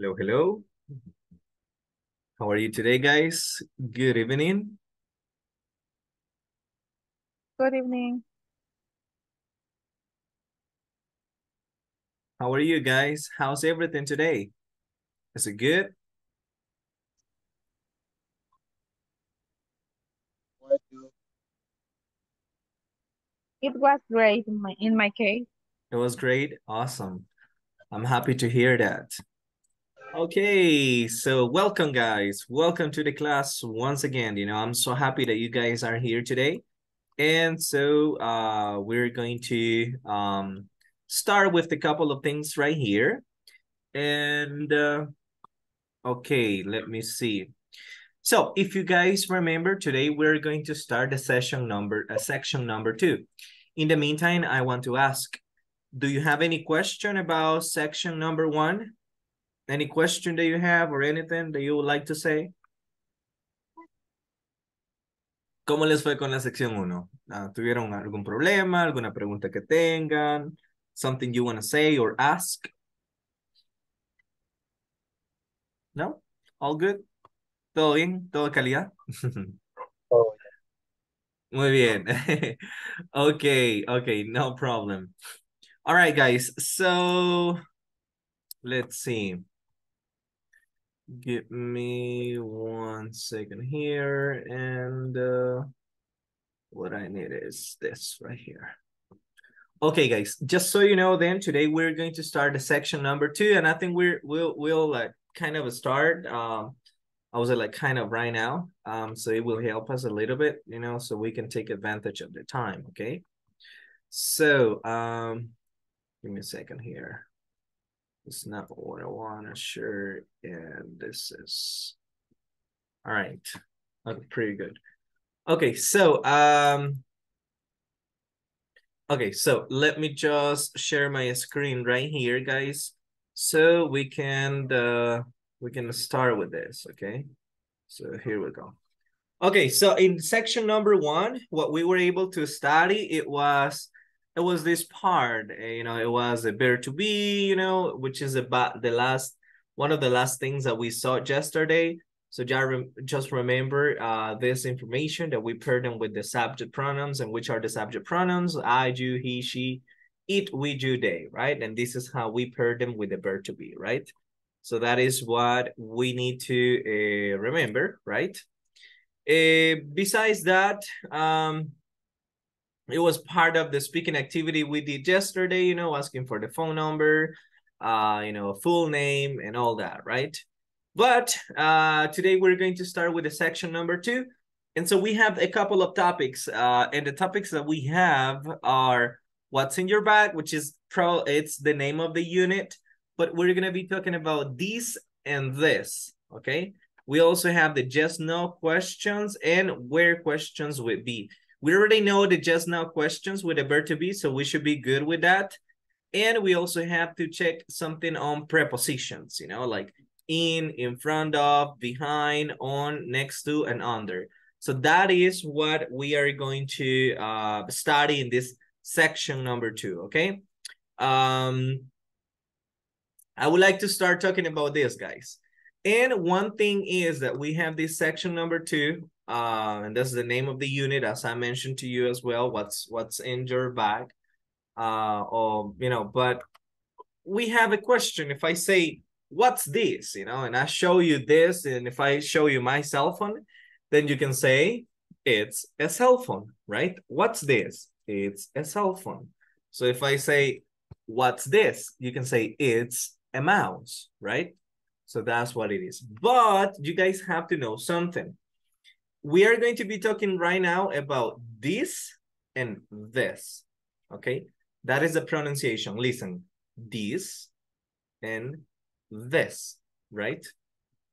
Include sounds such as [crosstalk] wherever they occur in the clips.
Hello, hello. How are you today, guys? Good evening. Good evening. How are you guys? How's everything today? Is it good? It was great in my, in my case. It was great. Awesome. I'm happy to hear that. Okay, so welcome guys. Welcome to the class once again. You know, I'm so happy that you guys are here today. And so uh, we're going to um, start with a couple of things right here. And uh, okay, let me see. So if you guys remember today, we're going to start the session number, a uh, section number two. In the meantime, I want to ask, do you have any question about section number one? Any question that you have or anything that you would like to say? ¿Cómo les fue con la sección 1? Uh, ¿Tuvieron algún problema, alguna pregunta que tengan? Something you want to say or ask? No? All good? ¿Todo bien? ¿Todo calidad? Oh. [laughs] Muy bien. [laughs] okay, okay, no problem. All right, guys. So let's see. Give me one second here. And uh, what I need is this right here. Okay, guys, just so you know, then today we're going to start the section number two, and I think we're we'll we'll like kind of start. Um, I was like kind of right now, um, so it will help us a little bit, you know, so we can take advantage of the time. Okay, so um, give me a second here. It's not what I want to share, and this is all right. Okay, pretty good. Okay, so um Okay, so let me just share my screen right here, guys. So we can uh, we can start with this, okay? So here we go. Okay, so in section number one, what we were able to study, it was it was this part, eh, you know, it was a better to be, you know, which is about the last one of the last things that we saw yesterday. So just remember uh, this information that we paired them with the subject pronouns and which are the subject pronouns, I, you, he, she, it, we, you, they, right? And this is how we pair them with the verb to be, right? So that is what we need to uh, remember, right? Uh, besides that, um, it was part of the speaking activity we did yesterday, you know, asking for the phone number, uh, you know, full name and all that, right? But uh, today we're going to start with the section number two. And so we have a couple of topics. Uh, and the topics that we have are what's in your bag, which is pro it's the name of the unit. But we're going to be talking about this and this, okay? We also have the yes/no questions and where questions would be. We already know the yes/no questions with the verb to be, so we should be good with that. And we also have to check something on prepositions, you know, like in, in front of, behind, on, next to, and under. So that is what we are going to uh, study in this section number two, okay? Um, I would like to start talking about this, guys. And one thing is that we have this section number two, uh, and that's the name of the unit, as I mentioned to you as well, what's what's in your bag. Uh, or, you know, but we have a question. If I say, what's this? you know and i show you this and if i show you my cell phone then you can say it's a cell phone right? What's this? It's a cell phone. So if i say what's this? you can say it's a mouse right? So that's what it is. But you guys have to know something we are going to be talking right now about this and this okay that is the pronunciation listen this and this, right?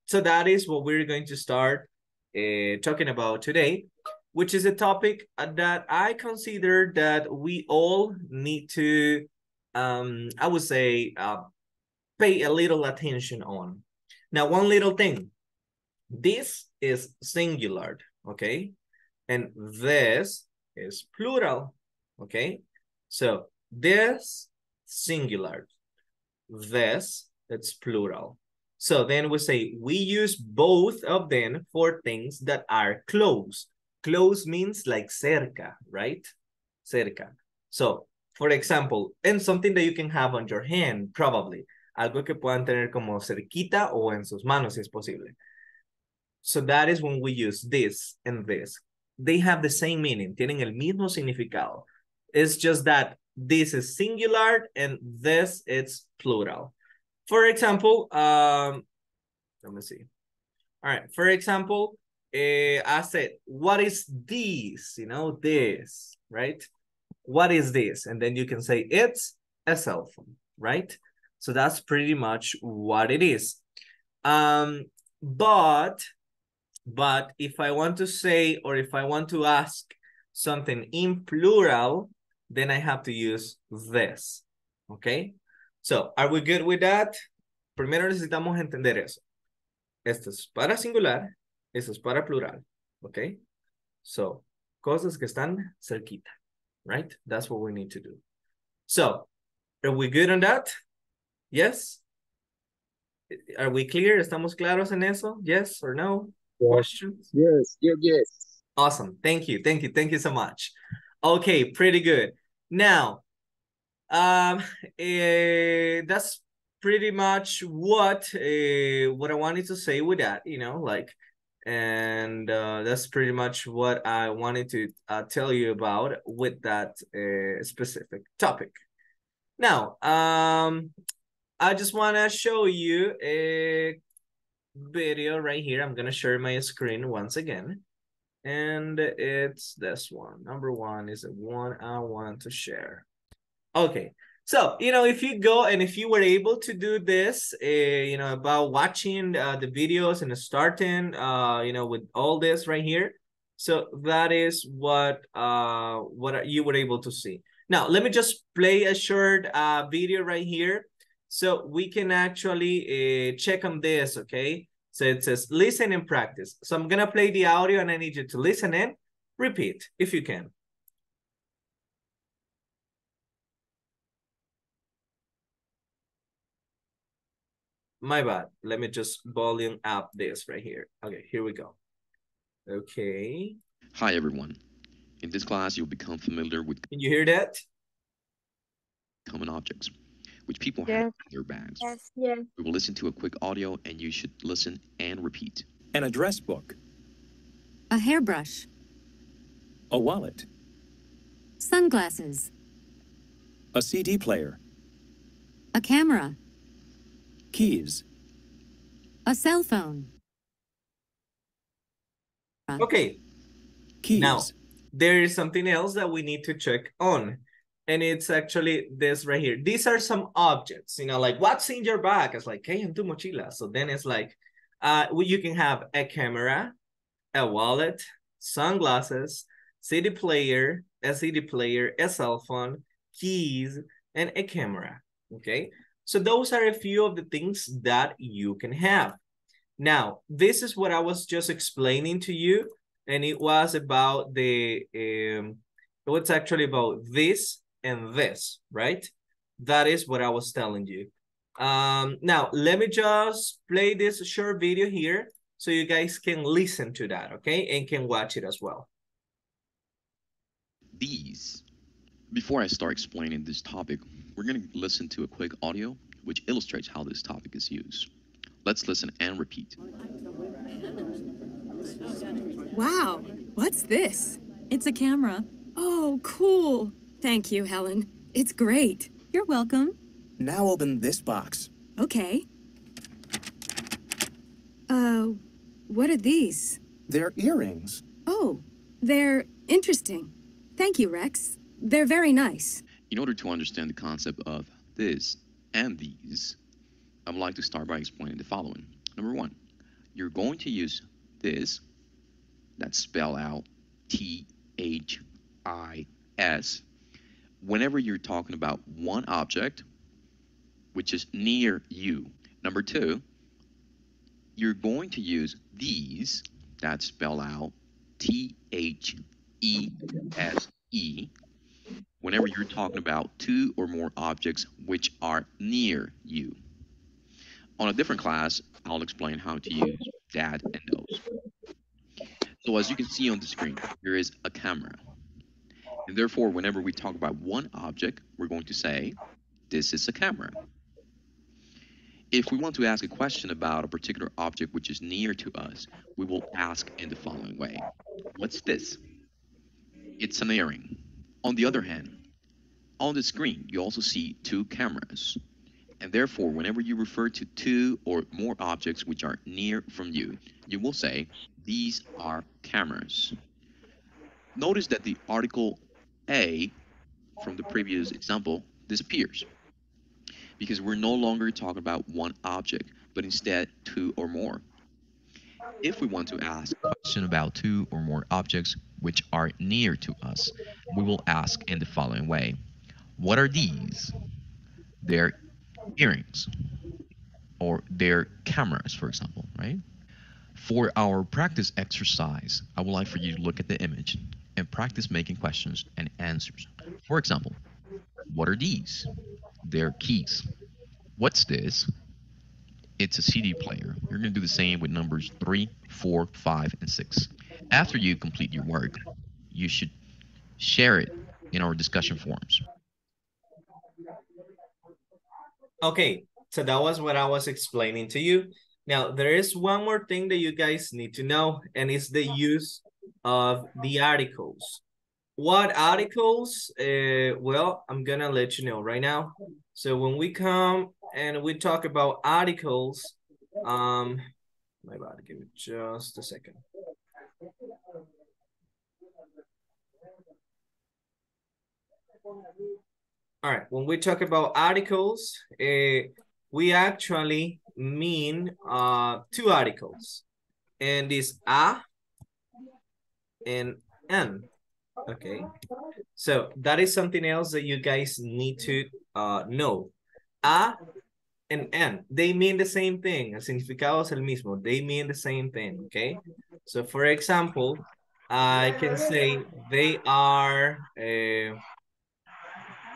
So that is what we're going to start uh, talking about today, which is a topic that I consider that we all need to, um, I would say, uh, pay a little attention on. Now, one little thing. This is singular, okay? And this is plural, okay? So this singular, this it's plural. So then we say we use both of them for things that are close. Close means like cerca, right? Cerca. So, for example, and something that you can have on your hand, probably. Algo que puedan tener como cerquita o en sus manos, si es posible. So that is when we use this and this. They have the same meaning, tienen el mismo significado. It's just that this is singular and this is plural. For example, um, let me see. All right, for example, uh, I said, what is this? You know, this, right? What is this? And then you can say, it's a cell phone, right? So that's pretty much what it is. Um, but, but if I want to say, or if I want to ask something in plural, then I have to use this, okay? So, are we good with that? Primero necesitamos entender eso. Esto es para singular, esto es para plural, okay? So, cosas que están cerquita, right? That's what we need to do. So, are we good on that? Yes? Are we clear? ¿Estamos claros en eso? Yes or no? Questions? Yes, yes, yes. Awesome. Thank you. Thank you. Thank you so much. Okay, pretty good. Now, um, [laughs] eh, that's pretty much what uh, what I wanted to say with that, you know, like, and uh, that's pretty much what I wanted to uh, tell you about with that uh, specific topic. Now, um, I just want to show you a video right here. I'm gonna share my screen once again. And it's this one. Number one is the one I want to share. Okay, so, you know, if you go and if you were able to do this, uh, you know, about watching uh, the videos and starting, uh, you know, with all this right here. So that is what uh what you were able to see. Now, let me just play a short uh video right here. So we can actually uh, check on this, okay? So it says listen and practice. So I'm going to play the audio and I need you to listen and repeat if you can. My bad. Let me just volume up this right here. Okay, here we go. Okay. Hi, everyone. In this class, you'll become familiar with Can you hear that? common objects, which people Yes. have in their bags. Yes, yes. We will listen to a quick audio, and you should listen and repeat. An address book, A hairbrush. a wallet, Sunglasses. a CD player, A camera. keys, A cell phone. Okay, keys, Now. there is something else that we need to check on. And it's actually this right here. These are some objects, you know, like what's in your bag? It's like, hey, en tu mochila. So then it's like, uh, you can have a camera, a wallet, sunglasses, CD player, a CD player, a cell phone, keys, and a camera. Okay. So those are a few of the things that you can have. Now, this is what I was just explaining to you and it was about the um it was actually about this and this right that is what i was telling you um now let me just play this short video here so you guys can listen to that okay and can watch it as well These. Before I start explaining this topic, we're going to listen to a quick audio which illustrates how this topic is used. Let's listen and repeat. Wow, what's this? It's a camera. Oh, cool. Thank you, Helen. It's great. You're welcome. Now open this box. Okay. Uh, what are these? They're earrings. Oh, they're interesting. Thank you, Rex. They're very nice. In order to understand the concept of this and these, I would like to start by explaining the following. Number one, you're going to use this, that spell out T H I S, whenever you're talking about one object which is near you. Number two, you're going to use these, that spell out T H E S E, whenever you're talking about two or more objects which are near you. On a different class, I'll explain how to use that and those. So as you can see on the screen, here is a camera. And therefore, whenever we talk about one object, we're going to say, this is a camera. If we want to ask a question about a particular object which is near to us, we will ask in the following way. What's this? It's an earring. On the other hand, on the screen, you also see two cameras. And therefore, whenever you refer to two or more objects which are near from you, you will say, these are cameras. Notice that the article A from the previous example disappears because we're no longer talking about one object, but instead two or more. If we want to ask a question about two or more objects which are near to us, we will ask in the following way. What are these? They're earrings or they're cameras, for example, right? For our practice exercise, I would like for you to look at the image and practice making questions and answers. For example, what are these? They're keys. What's this? It's a CD player. You're going to do the same with numbers 3, 4, 5, and 6. After you complete your work, you should share it in our discussion forums. Okay, so that was what I was explaining to you. Now, there is one more thing that you guys need to know, and it's the use of the articles. What articles? Uh, well, I'm gonna let you know right now. So when we come and we talk about articles, um, my bad, give me just a second. All right, when we talk about articles, uh, we actually mean uh, two articles. And it's a and n. Okay, so that is something else that you guys need to uh, know. A and N, they mean the same thing. El significado es el mismo. They mean the same thing, okay? So for example, I can say they are, uh,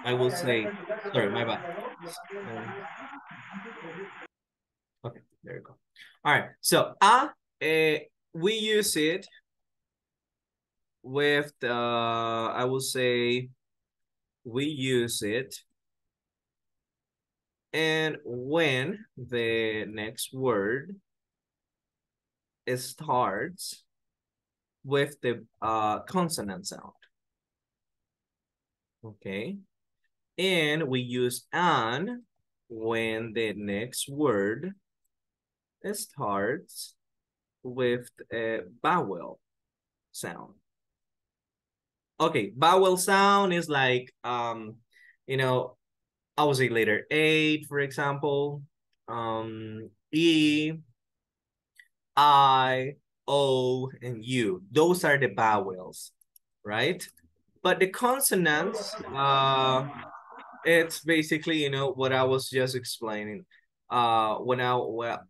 I will say, sorry, my bad. Okay, there you go. All right, so a, uh, we use it with, the, I will say, we use it and when the next word starts with the uh, consonant sound. Okay. And we use an when the next word starts with a vowel sound. Okay, vowel sound is like, um, you know, I will say later a for example, um, E, I, O, and U. Those are the vowels, right? But the consonants, uh, it's basically, you know, what I was just explaining. Uh, when I, well,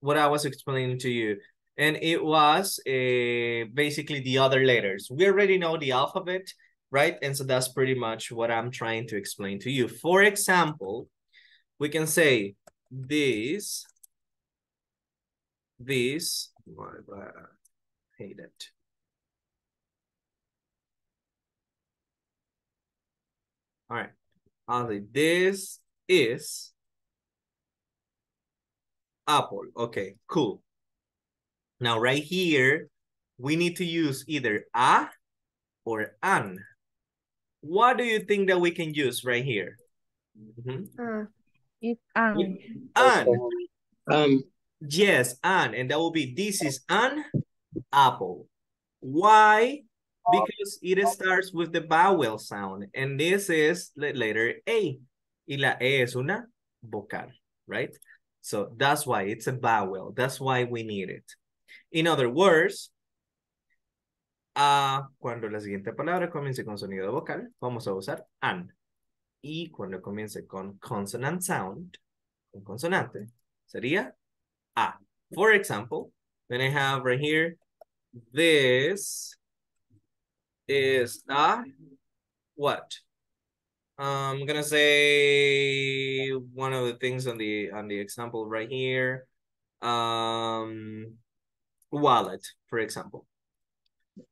what I was explaining to you. And it was uh, basically the other letters. We already know the alphabet, right? And so that's pretty much what I'm trying to explain to you. For example, we can say this, this, I hate it. All right, I'll say this is apple. Okay, cool. Now right here, we need to use either a or an. What do you think that we can use right here? Mm -hmm. Uh, it's um. An. Um. Yes, an. And that will be, this is an apple. Why? Because it starts with the vowel sound. And this is the letter A. Y la E es una vocal, right? So that's why it's a vowel. That's why we need it. In other words, uh, cuando la siguiente palabra comience con sonido vocal, vamos a usar an. Y cuando comience con consonant sound, con consonante, sería a. For example, then I have right here, this is a what? I'm gonna say one of the things on the on the example right here. Um, wallet, for example.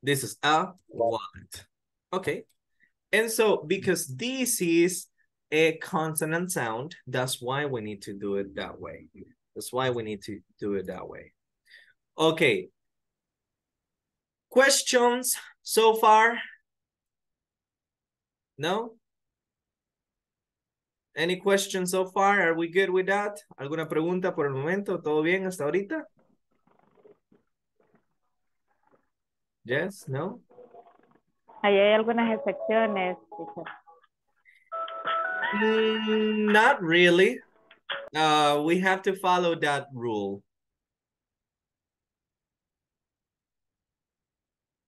This is a wallet. Okay. And so because this is a consonant sound, that's why we need to do it that way. That's why we need to do it that way. Okay. Questions so far? No? Any questions so far? Are we good with that? ¿Alguna pregunta por el momento? ¿Todo bien hasta ahorita? Yes, no? Ahí hay algunas excepciones. Mm, not really. Uh, we have to follow that rule.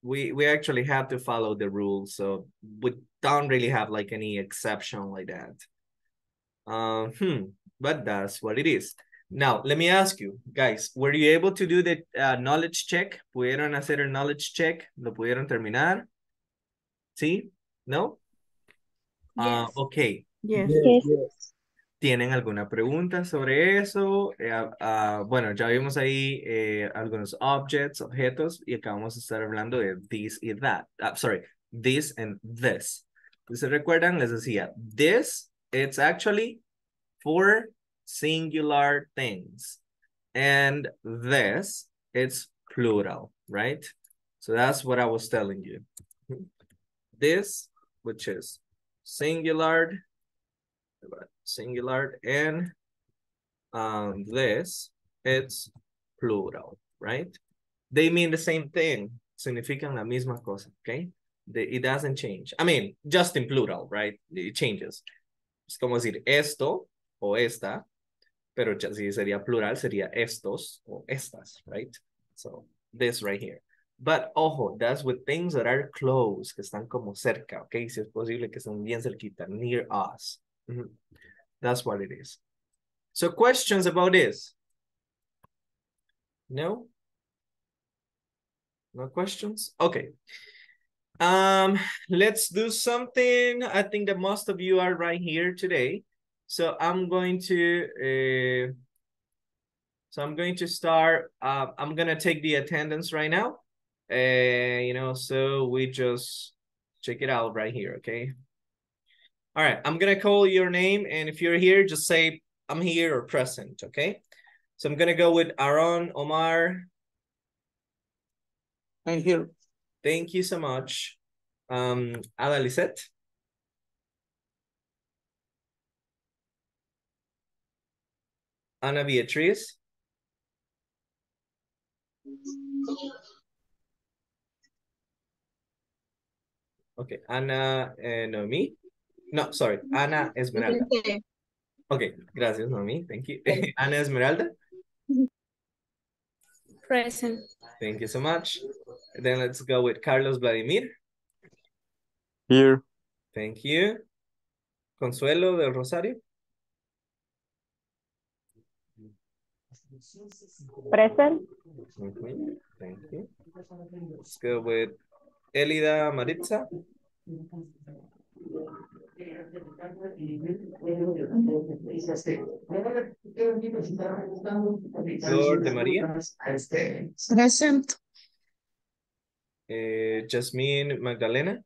We we actually have to follow the rule, so we don't really have like any exception like that. Um, hmm, but that's what it is. Now, let me ask you, guys, were you able to do the uh, knowledge check? ¿Pudieron hacer el knowledge check? ¿Lo pudieron terminar? ¿Sí? ¿No? Ah, Yes. ok. Yes. ¿Tienen alguna pregunta sobre eso? Eh, ah, ah, bueno, ya vimos ahí eh, algunos objects, objetos, y acabamos de estar hablando de this y that. Ah, sorry, this and this. Se recuerdan, les decía, this, it's actually for singular things. And this, it's plural, right? So that's what I was telling you. [laughs] This, which is singular, singular and um this it's plural right they mean the same thing significan la misma cosa okay The- it doesn't change i mean just in plural right it changes es como decir esto o esta pero si sería plural sería estos o estas right so this right here but ojo that's with things that are close que están como cerca okay si es posible que estén bien cerquita near us Mhm. That's what it is. So questions about this? No? No questions? Okay. Um, let's do something. I think that most of you are right here today. So I'm going to uh, so I'm going to start uh, I'm gonna take the attendance right now. Uh, you know, so we just check it out right here, okay? All right, I'm gonna call your name, and if you're here, just say I'm here or present, okay? So I'm gonna go with Aaron, Omar. I'm here. Thank you so much. Um, Ada Lisette. Ana Beatriz. Okay, Ana eh, Noemi. No, sorry, Ana Esmeralda. Okay, gracias, Noemi. Thank you. [laughs] Ana Esmeralda. Present. Thank you so much. Then let's go with Carlos Vladimir. Here. Thank you. Consuelo del Rosario. Present. Mhm, Thank you. Let's go with Elida Maritza. Flor de María. Present. Eh, Jasmine Magdalena.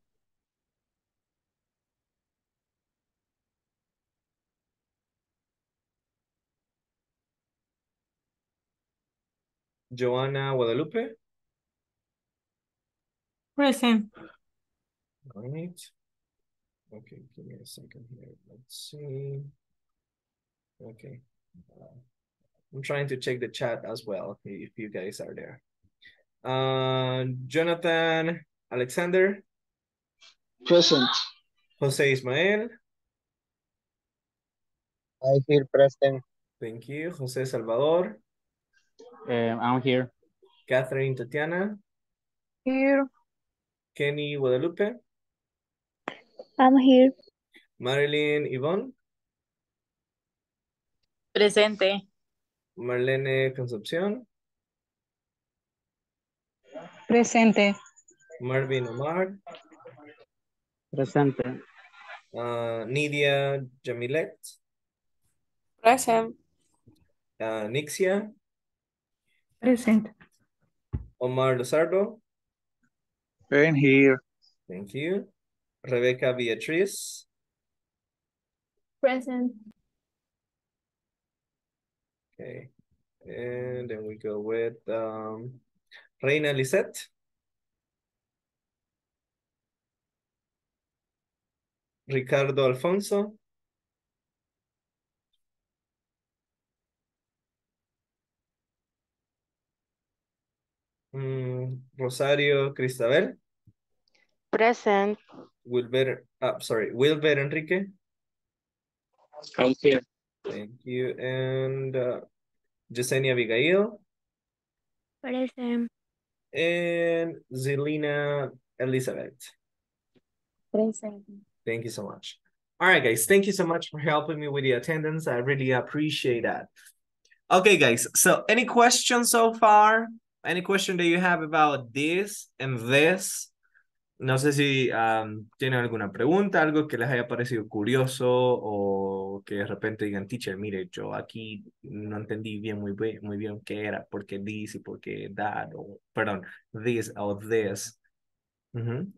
Joana Guadalupe. Present. All right. Okay, give me a second here. Let's see. Okay. Uh, I'm trying to check the chat as well if you guys are there. Uh, Jonathan Alexander, Present. Jose Ismael. I here present. Thank you. Jose Salvador, Um, I'm here. Catherine Tatiana, Here. Kenny Guadalupe, I'm here. Marilyn Yvonne, Presente. Marlene Concepcion, Presente. Marvin Omar, Presente. Uh, Nidia Jamilet, Present. uh, Nixia, Present. Omar Luzardo, Ben here. thank you. Rebecca Beatriz, Present. okay. And then we go with um, Reina Lisette, Ricardo Alfonso, mm, Rosario Cristabel, Present. Wilber, uh, sorry, Wilber Enrique, I'm here. thank you, and uh, Yesenia Abigail, Present. and Zelina Elizabeth. Present. Thank you so much. All right, guys, thank you so much for helping me with the attendance. I really appreciate that. Okay, guys, so any questions so far? Any question that you have about this and this? No sé si um, tienen alguna pregunta, algo que les haya parecido curioso o que de repente digan, teacher, mire, yo aquí no entendí bien muy bien, muy bien qué era, por qué this y por that, o perdón, this o this. Ujú.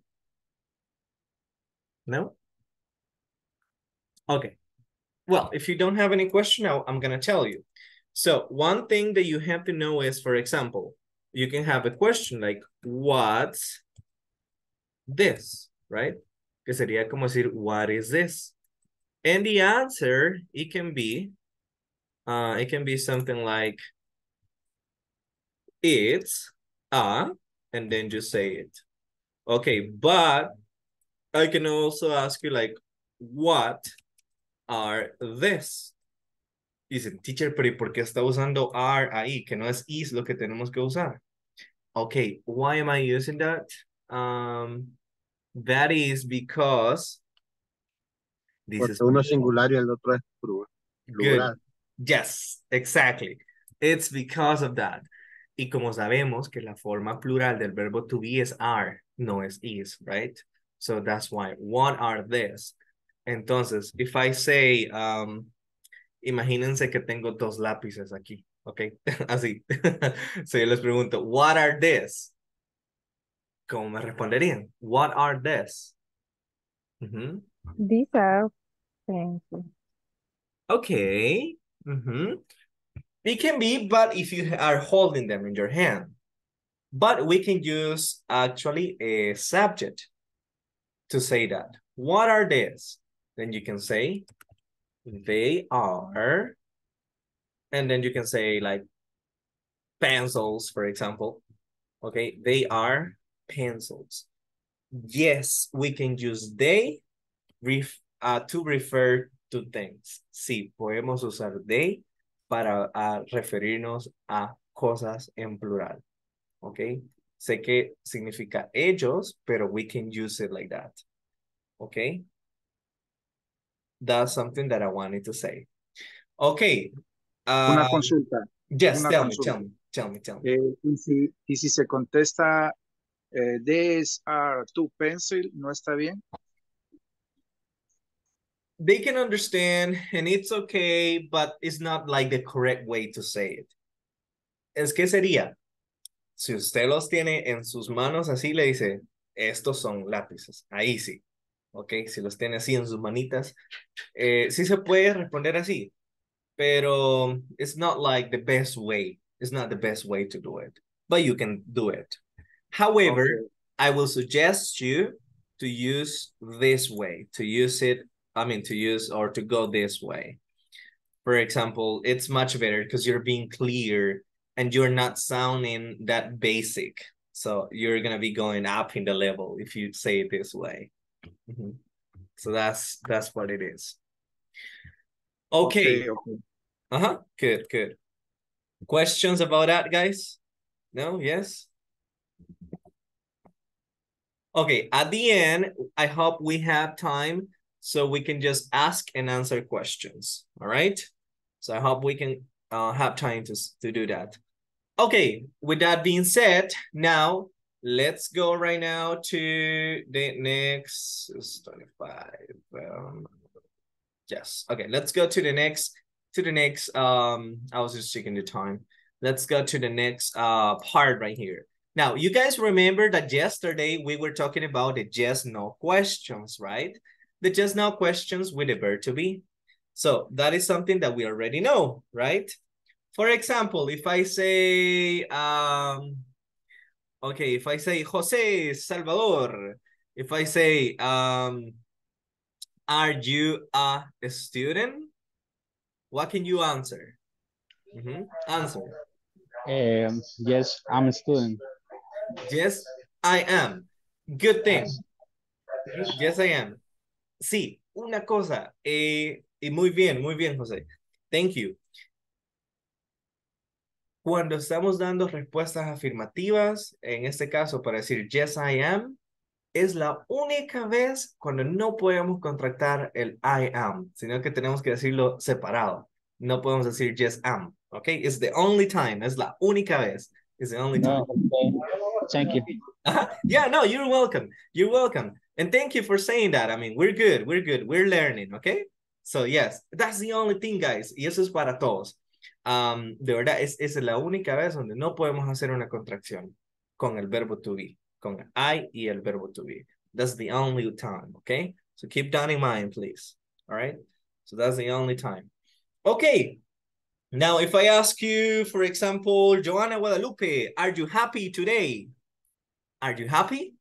No? Okay. Well, if you don't have any question, I'll- I'm going to tell you. So one thing that you have to know is, for example, you can have a question like, what's this, right? Que sería como decir, what is this? And the answer, it can be, uh, it can be something like, it's a, and then just say it. Okay, but I can also ask you like, what are this? Dice, teacher, pero ¿y por qué está usando are ahí? Que no es is lo que tenemos que usar. Okay, why am I using that? Um, that is because this Porque is uno singular y el otro es plu- good. plural. Yes, exactly. It's because of that. Y como sabemos que la forma plural del verbo to be es are, no es is, right? So that's why. What are this? Entonces, if I say, um, imagínense que tengo dos lápices aquí, ¿ok? [laughs] Así. [laughs] so yo les pregunto, what are this? ¿Cómo me responderían? What are this? Ujú. These are pencils. Okay. Mm-hmm. It can be, but if you are holding them in your hand. But we can use actually a subject to say that. What are these? Then you can say they are, and then you can say like pencils, for example. Okay, they are pencils. Yes, we can use they ref, uh, to refer to things. Sí, podemos usar they para uh, referirnos a cosas en plural. Okay, Sé que significa ellos, pero we can use it like that. Okay, That's something that I wanted to say. Okay. Una Uh, consulta. yes, una tell me, tell me, tell me, tell me. Eh, y, si, y si se contesta, eh, these are two pencil, ¿no está bien? They can understand and it's okay, but it's not like the correct way to say it. Es que sería, si usted los tiene en sus manos así, le dice, estos son lápices, ahí sí. Ok, si los tiene así en sus manitas, eh, sí se puede responder así, pero it's not like the best way. It's not the best way to do it, but you can do it. However, Okay. I will suggest you to use this way, to use it, I mean, to use or to go this way. For example, it's much better because you're being clear and you're not sounding that basic. So you're going to be going up in the level if you say it this way. Mhm. So that's that's what it is. Okay. Okay, okay. Uh-huh. Good, good. Questions about that, guys? No? Yes? Okay, at the end, I hope we have time so we can just ask and answer questions. All right? So I hope we can uh, have time to, to do that. Okay, with that being said, now let's go right now to the next, it's 25. Um, yes, okay, let's go to the next, to the next, um, I was just checking the time. Let's go to the next uh part right here. Now, you guys remember that yesterday we were talking about the yes, no questions, right? The yes, no questions with the verb to be. So that is something that we already know, right? For example, if I say, um, okay, if I say Jose Salvador, if I say, um, are you a student? What can you answer? Mm -hmm. Answer. Um, yes, I'm a student. Yes, I am. Good thing. Yes, I am. Sí, una cosa. Eh, y muy bien, muy bien, José. Thank you. Cuando estamos dando respuestas afirmativas, en este caso para decir yes, I am, es la única vez cuando no podemos contractar el I am, sino que tenemos que decirlo separado. No podemos decir yes, am. Okay, it's the only time. Es la única vez. It's the only time. No, okay. Thank you. Uh, [laughs] yeah, no, you're welcome. You're welcome. And thank you for saying that. I mean, we're good. We're good. We're learning. Okay. So yes, that's the only thing, guys. Y eso es para todos. Um, de verdad, es, es la única vez donde no podemos hacer una contracción con el verbo to be, con I y el verbo to be. That's the only time, okay? So keep that in mind, please. All right? So that's the only time. Okay. Now, if I ask you, for example, Joanna Guadalupe, are you happy today? Are you happy?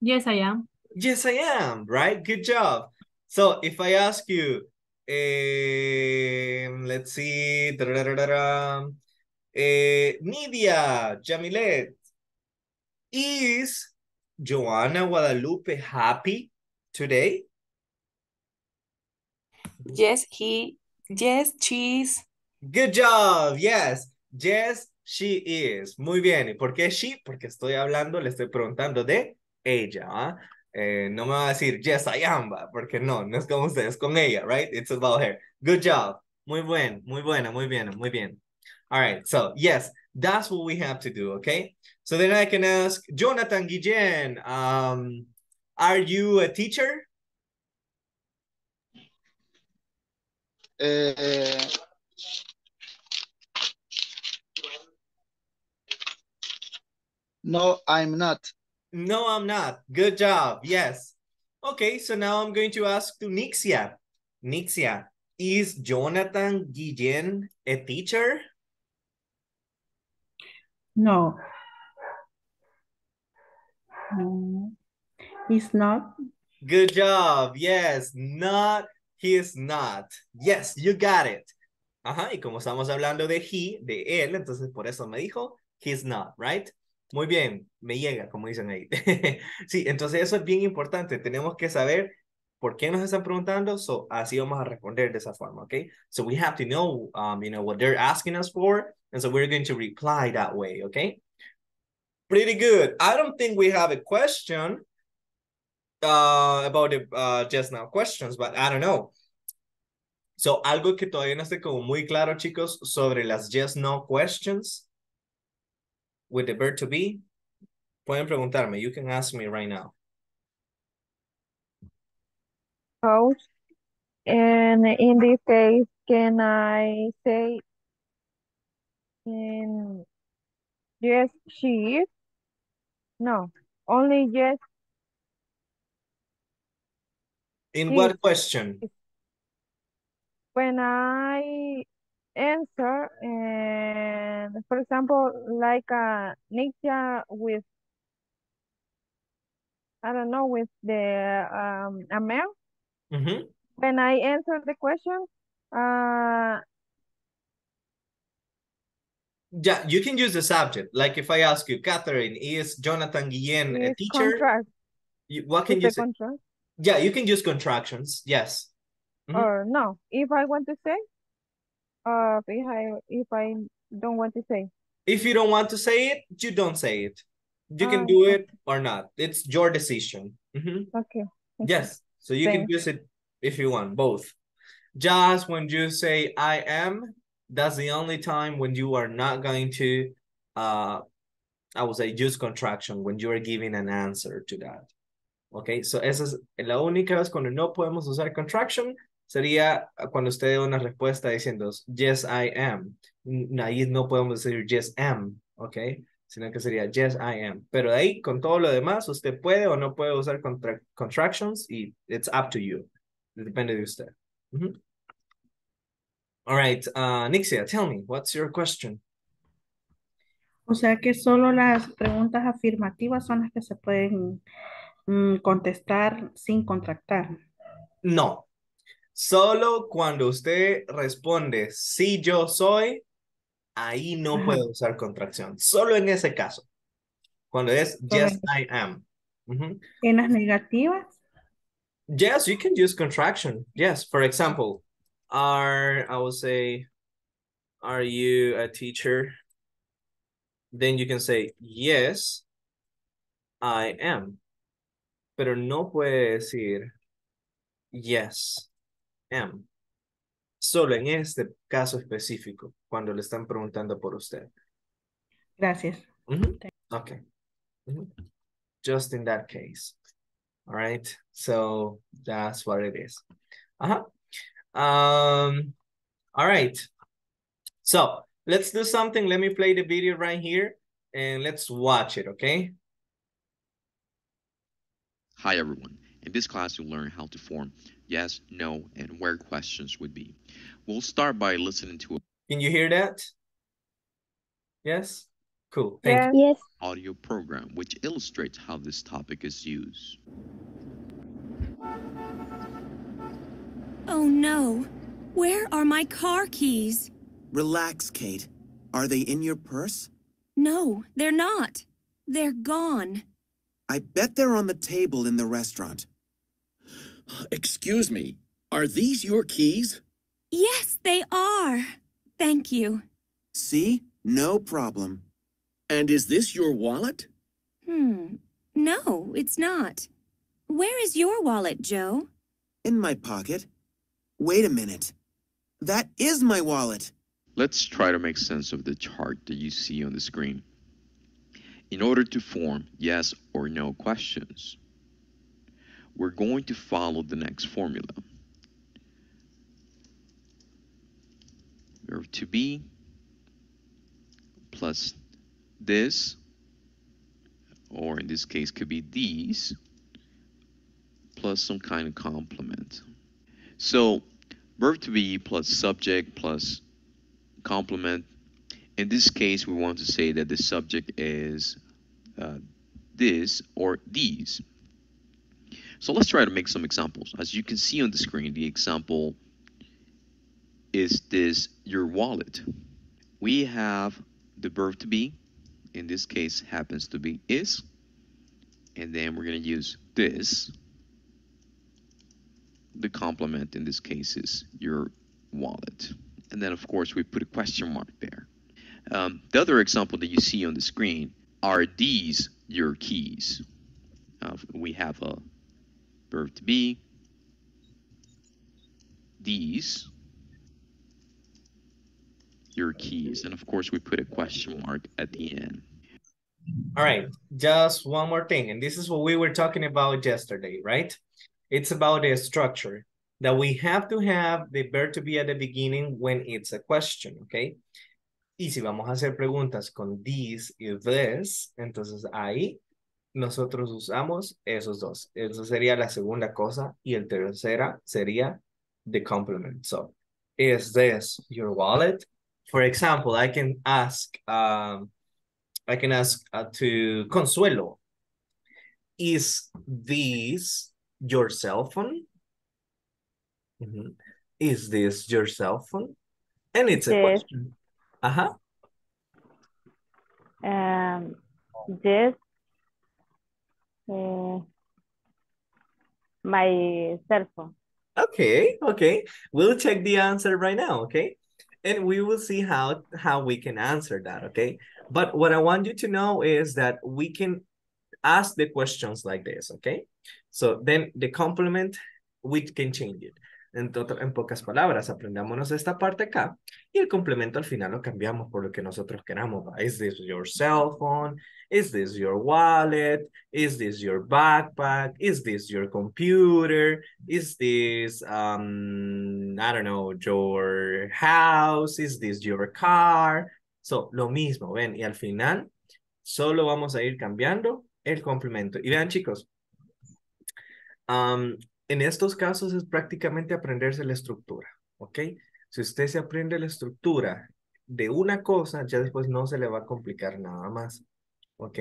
Yes, I am. Yes, I am, right? Good job. So if I ask you, um, let's see, da -da -da uh, Nidia, Jamilet, is Joanna Guadalupe happy today? Yes, he, yes, she is. Good job, yes, yes, she is. Muy bien, ¿y por qué she? Porque estoy hablando, le estoy preguntando de ella, ¿ah? Eh, no me va a decir, yes, I am, porque no, no es como ustedes, con ella, right? It's about her. Good job. Muy buen, muy buena, muy bien, muy bien. All right, so yes, that's what we have to do, okay? So then I can ask Jonathan Guillen, um, are you a teacher? Uh, no, I'm not. No, I'm not. Good job. Yes. Okay, so now I'm going to ask to Nixia. Nixia, is Jonathan Guillen a teacher? No. Mm, he's not. Good job. Yes, not, he is not. Yes, you got it. Ajá, y como estamos hablando de he, de él, entonces por eso me dijo, he's not, right? Muy bien, me llega, como dicen ahí. [laughs] sí, entonces eso es bien importante. Tenemos que saber por qué nos están preguntando, so así vamos a responder de esa forma, ¿ok? So we have to know, um, you know, what they're asking us for, and so we're going to reply that way, okay? Pretty good. I don't think we have a question uh, about the uh, yes/no questions, but I don't know. So algo que todavía no esté como muy claro, chicos, sobre las yes/no questions with the verb to be, pueden preguntarme. You can ask me right now. Oh, and in this case, can I say, in, yes, she is? No, only yes. In what is. question? When I answer, and for example, like a Nietzsche with, I don't know, with the um, Amel, Mm-hmm. when I answer the question, uh, Yeah, you can use the subject. Like if I ask you, Catherine, is Jonathan Guillen a teacher? contract, You- what can is you say? Yeah, you can use contractions. Yes. Mhm. or no, if I want to say, uh, if I, if I don't want to say, If you don't want to say it, you don't say it. You can Ah, do it or not. It's your decision. Mhm. okay. okay. Yes. So you can use it if you want, both. Just when you say I am, that's the only time when you are not going to uh I would say use contraction when you are giving an answer to that. Okay, so esa es la única vez cuando no podemos usar contraction sería cuando usted dé una respuesta diciendo yes I am. Ahí no podemos decir yes am, ok, sino que sería yes I am. Pero de ahí con todo lo demás usted puede o no puede usar contra contractions y it's up to you. Depende de usted. -hmm. All right, uh, Nixia, tell me, what's your question? O sea que solo las preguntas afirmativas son las que se pueden mm, contestar sin contractar. No, solo cuando usted responde sí yo soy, ahí no Ajá. puede usar contracción. Solo en ese caso. Cuando es yes I am. En las negativas, Yes, you can use contraction. Yes, for example, are I will say, are you a teacher? Then you can say yes, I am. Pero no puede decir yes, am. Solo en este caso específico, cuando le están preguntando por usted. gracias. Mhm. Okay. Mhm. Just in that case. All right. So that's what it is. Uh-huh. Um, all right. So let's do something. Let me play the video right here and let's watch it, okay? Hi everyone. In this class you'll learn how to form yes, no, and where questions would be. We'll start by listening to a Can you hear that? Yes? Cool. Thank Yes. you. Yes. audio program which illustrates how this topic is used. Oh no. Where are my car keys? Relax, Kate. Are they in your purse? No, they're not. They're gone. I bet they're on the table in the restaurant. Excuse me, are these your keys? Yes, they are. Thank you. See? No problem. And is this your wallet? Hmm. No, it's not. Where is your wallet, Joe? In my pocket. Wait a minute. That is my wallet. Let's try to make sense of the chart that you see on the screen. In order to form yes or no questions, we're going to follow the next formula. Verb to be plus this, or in this case could be these, plus some kind of complement. So verb to be plus subject plus complement. In this case, we want to say that the subject is uh, this or these. So let's try to make some examples. As you can see on the screen, the example is this your wallet. We have the verb to be, in this case happens to be is, and then we're going to use this. The complement in this case is your wallet. And then, of course, we put a question mark there. Um, the other example that you see on the screen are these your keys? Uh, we have a verb to be, these your keys, and of course we put a question mark at the end. All right, just one more thing, and this is what we were talking about yesterday, right? It's about the structure that we have to have the verb to be at the beginning when it's a question, okay? Y si vamos a hacer preguntas con these y this, entonces ahí nosotros usamos esos dos. Eso sería la segunda cosa y el tercera sería the complement. So, is this your wallet? For example, I can ask, um, I can ask uh, to Consuelo, is this your cell phone? Mhm. Is this your cell phone? And it's a Yes. question. Uh-huh. Um, yes. Uh, my cell phone. Okay, okay. We'll check the answer right now, okay? And we will see how how we can answer that, okay? But what I want you to know is that we can ask the questions like this, okay? So then the complement, we can change it. En, en pocas palabras, aprendámonos esta parte acá y el complemento al final lo cambiamos por lo que nosotros queramos. Is this your cell phone? Is this your wallet? Is this your backpack? Is this your computer? Is this, um, I don't know, your house? Is this your car? So, lo mismo, ven, y al final solo vamos a ir cambiando el complemento. Y vean, chicos, en estos casos es prácticamente aprenderse la estructura, ¿ok? Si usted se aprende la estructura de una cosa, ya después no se le va a complicar nada más, ¿ok?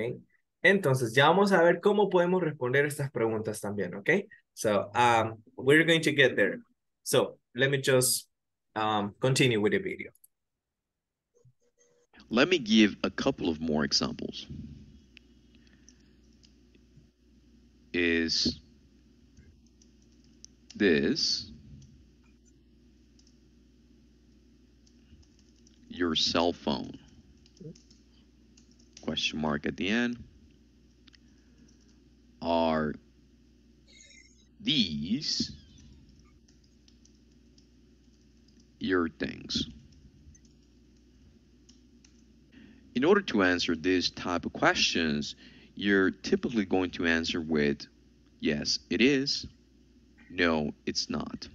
Entonces, ya vamos a ver cómo podemos responder estas preguntas también, ¿ok? So, um, we're going to get there. So, let me just um, continue with the video. Let me give a couple of more examples. Is this your cell phone? Question mark at the end. Are these your things? In order to answer this type of questions, you're typically going to answer with, yes, it is, no, it's not.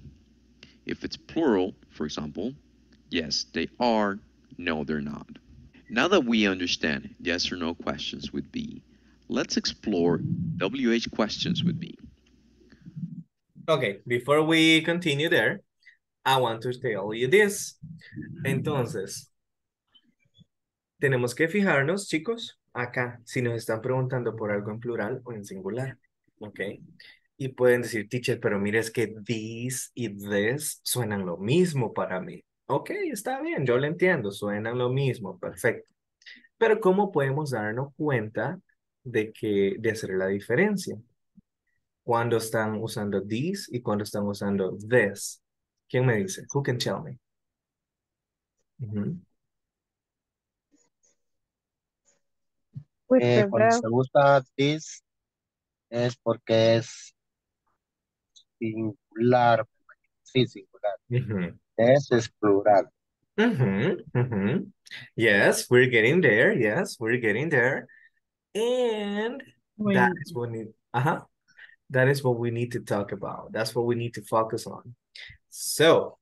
If it's plural, for example, yes, they are, no, they're not. Now that we understand yes or no questions with be, let's explore WH questions with be. Okay, before we continue there, I want to tell you this. Entonces, tenemos que fijarnos, chicos, acá, si nos están preguntando por algo en plural o en singular, ¿ok? Y pueden decir, teacher, pero mire, es que this y this suenan lo mismo para mí. Ok, está bien, yo lo entiendo, suenan lo mismo, perfecto. Pero ¿cómo podemos darnos cuenta de, que, de hacer la diferencia? Cuando están usando this y cuando están usando this. ¿Quién me dice? Who can tell me? Eh, cuando se usa this es porque es singular. Sí, singular. This is plural. Yes, we're getting there. Yes, we're getting there. And that is what we uh -huh, that is what we need to talk about. That's what we need to focus on. So,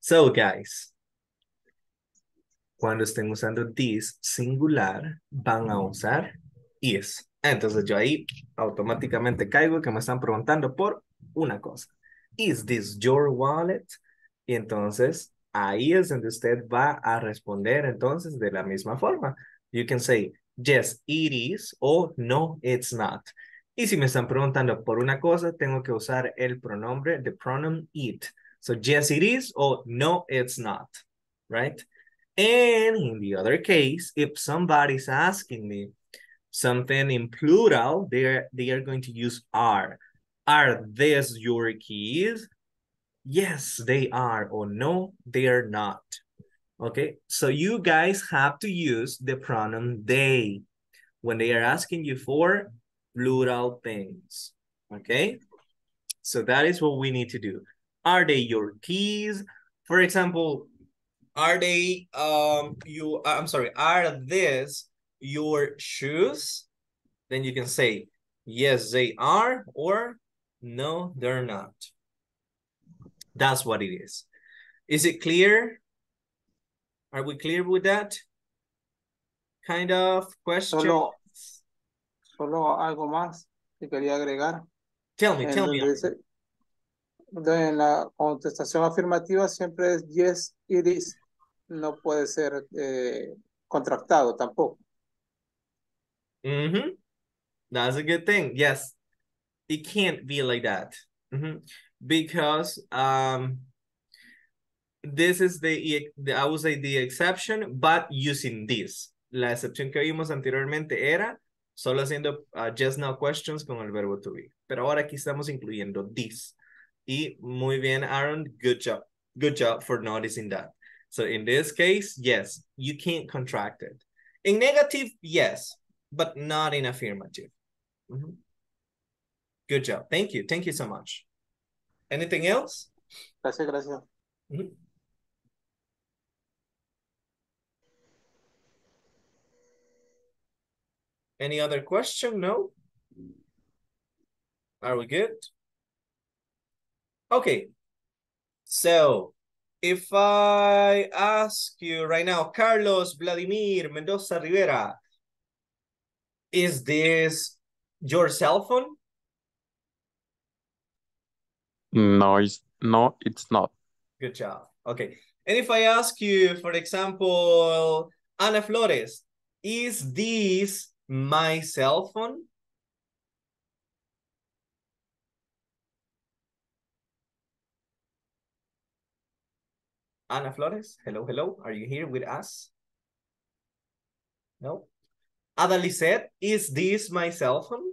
so guys, cuando estén usando this singular, van a usar is. Entonces yo ahí automáticamente caigo que me están preguntando por una cosa. Is this your wallet? Y entonces ahí es donde usted va a responder entonces de la misma forma. You can say, yes, it is o no, it's not. Y si me están preguntando por una cosa, tengo que usar el pronombre, the pronoun it. So, yes, it is or no, it's not, right? And in the other case, if somebody's asking me something in plural, they're, they are going to use are. Are these your keys? Yes, they are. Or no, they are not. Okay, so you guys have to use the pronoun they when they are asking you for plural things. Okay, so that is what we need to do. Are they your keys? For example, are they, um, you, I'm sorry, are this your shoes? Then you can say, yes, they are, or no, they're not. That's what it is. Is it clear? Are we clear with that? Kind of question? Solo, solo algo más que quería agregar. Tell me, tell me. Dice, en la contestación afirmativa siempre es yes, it is. No puede ser eh, contractado tampoco. Mm -hmm. That's a good thing. Yes. It can't be like that. Mm -hmm. Because um, this is the, the, I would say the exception, but using this. La excepción que vimos anteriormente era solo haciendo uh, just now questions con el verbo to be. Pero ahora aquí estamos incluyendo this. Y muy bien, Aaron, good job. Good job for noticing that. So in this case, yes, you can't contract it. In negative, yes, but not in affirmative. Mm -hmm. Good job. Thank you. Thank you so much. Anything else? Gracias, gracias. Mhm. Any other question? No? Are we good? Okay. So, if I ask you right now, Carlos Vladimir Mendoza Rivera, is this your cell phone? No, it's no, it's not. Good job. Okay. And if I ask you, for example, Ana Flores, is this my cell phone? Ana Flores, hello, hello. Are you here with us? No? Ada is this my cell phone?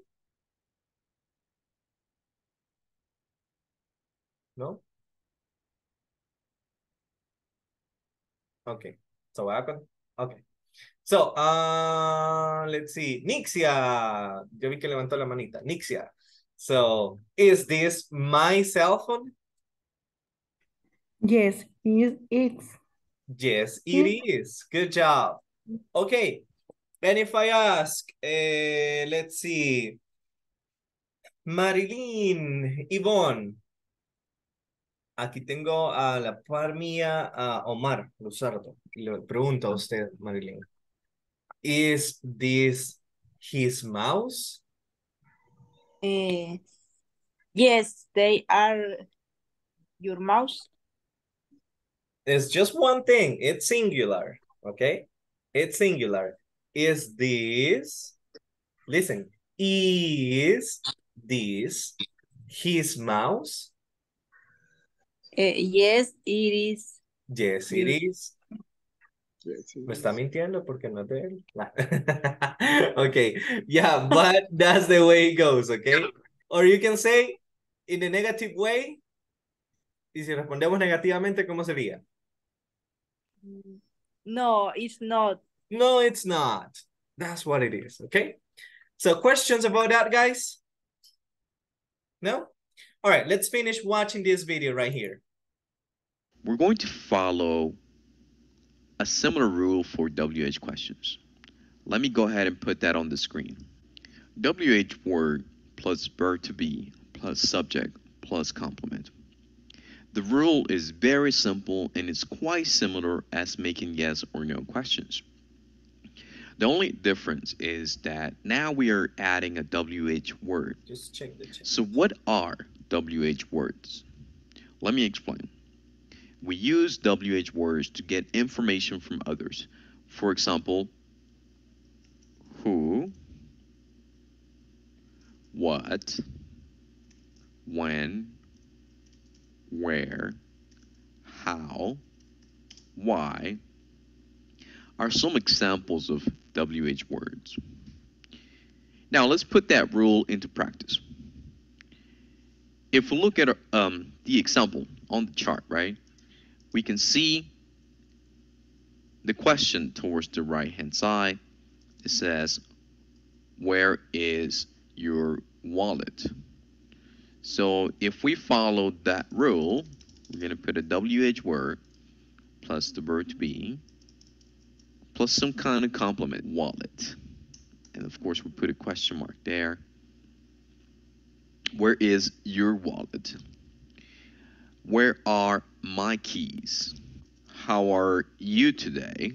No? Okay. So what happened? Okay. So, uh, let's see. Nixia. Yo vi que levantó la manita. Nixia. So, is this my cell phone? Yes, it, it's. Yes, it is. Good job. Okay. And if I ask, uh, let's see. Marilyn, Yvonne. Aquí tengo a la par mía a Omar Luzardo. Le pregunto a usted, Marilyn. Is this his mouse? Eh, yes, they are your mouse. It's just one thing. It's singular. Okay? It's singular. Is this, listen, is this his mouse? Eh, yes, it is. Yes, it is. Me está mintiendo porque no es de él. [laughs] okay, yeah, but that's the way it goes, okay? Or you can say in a negative way. Y si respondemos negativamente, ¿cómo sería? No, it's not. No, it's not. That's what it is, okay? So questions about that, guys? No? All right, let's finish watching this video right here. We're going to follow a similar rule for WH questions. Let me go ahead and put that on the screen. WH word plus verb to be plus subject plus complement. The rule is very simple and it's quite similar as making yes or no questions. The only difference is that now we are adding a WH word. Just check the chat. So what are WH words? Let me explain. We use WH words to get information from others. For example, who, what, when, where, how, why are some examples of WH words. Now let's put that rule into practice. If we look at um, the example on the chart, right, we can see the question towards the right hand side. It says, Where is your wallet? So if we follow that rule, we're going to put a WH word plus the verb to be plus some kind of complement, wallet. And of course, we put a question mark there. Where is your wallet? Where are my keys? How are you today?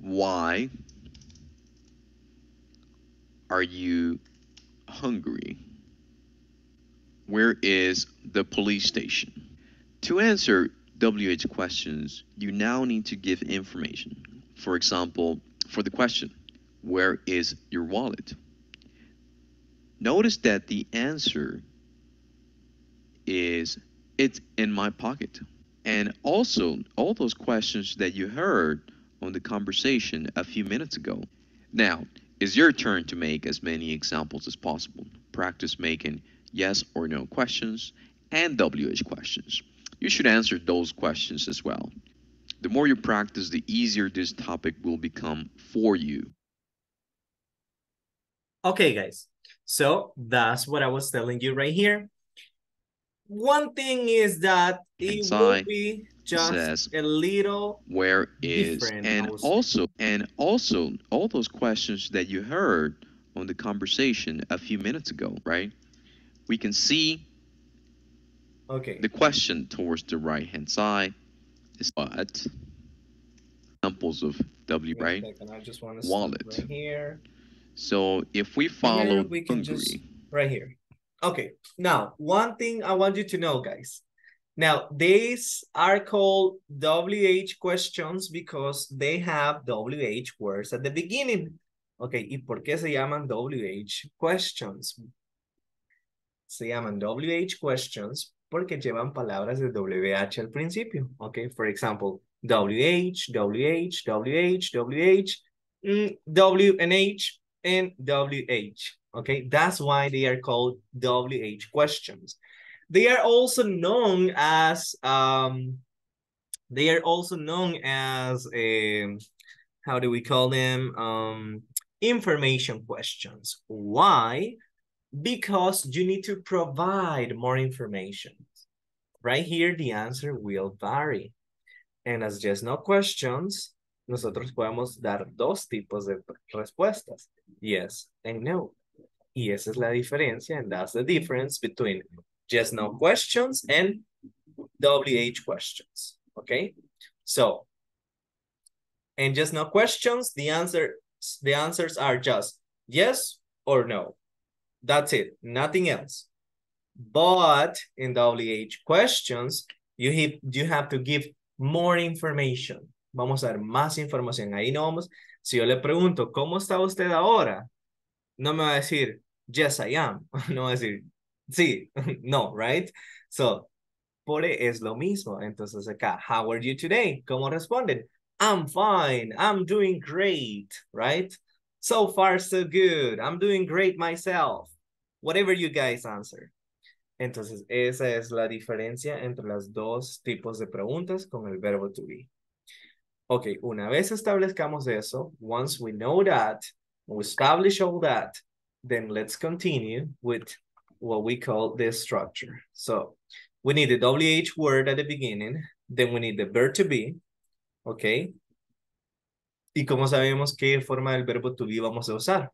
Why are you hungry? Where is the police station? To answer WH questions, you now need to give information. For example, for the question, where is your wallet? Notice that the answer is it's in my pocket. And also, all those questions that you heard on the conversation a few minutes ago. Now, it's your turn to make as many examples as possible. Practice making yes or no questions and WH questions. You should answer those questions as well. The more you practice, the easier this topic will become for you. Okay, guys. So that's what I was telling you right here. one thing is that it will be just a little Where is different, and also and also all those questions that you heard on the conversation a few minutes ago, right? We can see Okay. the question towards the right hand side is what examples of W, right? second, I just want to Wallet. right here. So if we follow we can Hungary, just right here. Okay. Now, one thing I want you to know, guys. Now, these are called WH questions because they have WH words at the beginning. Okay, ¿y por qué se llaman WH questions? Se llaman WH questions porque llevan palabras de WH al principio. Okay, for example, WH, WH, WH, WH, mm, W and WH. Okay, that's why they are called WH questions. They are also known as um, they are also known as um, how do we call them? Um, information questions. Why? Because you need to provide more information. Right here, the answer will vary. And as yes/no questions, nosotros podemos dar dos tipos de respuestas. Yes and no. Y esa es la diferencia, and that's the difference between yes/no questions and WH questions. Okay? So, and yes/no questions, the answer the answers are just yes or no. That's it, nothing else. But in WH questions, you have, you have to give more information. Vamos a dar más información. Ahí no vamos. Si yo le pregunto, ¿cómo está usted ahora? No me va a decir, yes, I am. [laughs] No va a decir, sí, [laughs] no, right? So, por es lo mismo. Entonces acá, how are you today? ¿Cómo responden? I'm fine. I'm doing great, right? So far, so good. I'm doing great myself. Whatever you guys answer. Entonces, esa es la diferencia entre las dos tipos de preguntas con el verbo to be. Ok, una vez establezcamos eso, once we know that, we establish all that, then let's continue with what we call the structure. So, we need the WH word at the beginning, then we need the verb to be, ok. ¿Y cómo sabemos qué forma del verbo to be vamos a usar?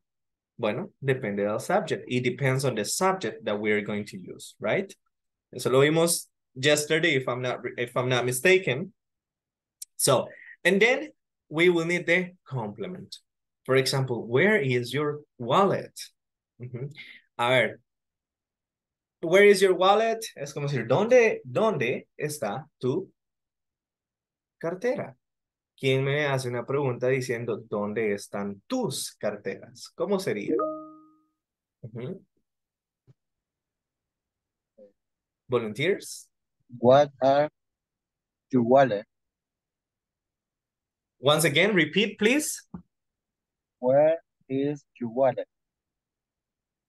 Bueno, depende del subject. It depends on the subject that we are going to use, right? Eso lo vimos yesterday, if I'm not if I'm not mistaken. So, and then we will need the complement. For example, where is your wallet? Ujú. A ver, where is your wallet? Es como decir, ¿dónde, dónde está tu cartera? ¿Quién me hace una pregunta diciendo dónde están tus carteras? ¿Cómo sería? Volunteers? What are your wallet? Once again, repeat, please. Where is your wallet?